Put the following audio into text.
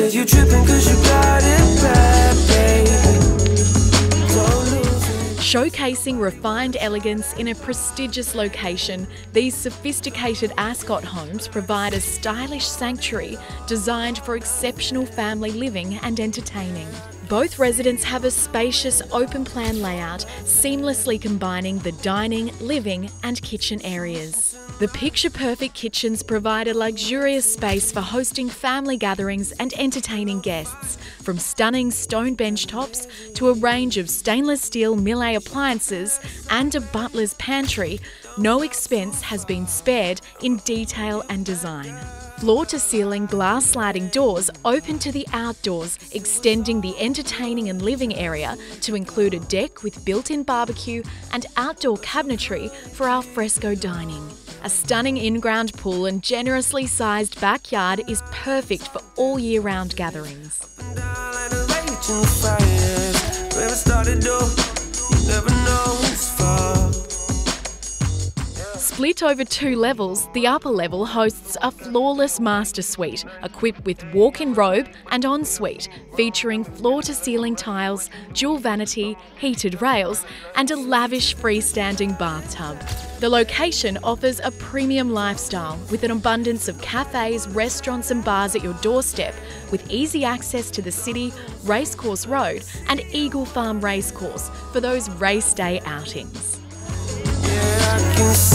Said you tripping cause you got it bad. Showcasing refined elegance in a prestigious location, these sophisticated Ascot homes provide a stylish sanctuary designed for exceptional family living and entertaining. Both residents have a spacious open plan layout, seamlessly combining the dining, living, and kitchen areas. The picture perfect kitchens provide a luxurious space for hosting family gatherings and entertaining guests, from stunning stone bench tops to a range of stainless steel Miele appliances and a butler's pantry. No expense has been spared in detail and design. Floor to ceiling glass sliding doors open to the outdoors, extending the entertaining and living area to include a deck with built in barbecue and outdoor cabinetry for al fresco dining. A stunning in ground pool and generously sized backyard is perfect for all year round gatherings. Split over two levels, the upper level hosts a flawless master suite equipped with walk in robe and ensuite, featuring floor to ceiling tiles, dual vanity, heated rails, and a lavish freestanding bathtub. The location offers a premium lifestyle with an abundance of cafes, restaurants, and bars at your doorstep, with easy access to the city, Racecourse Road, and Eagle Farm Racecourse for those race day outings. Yeah,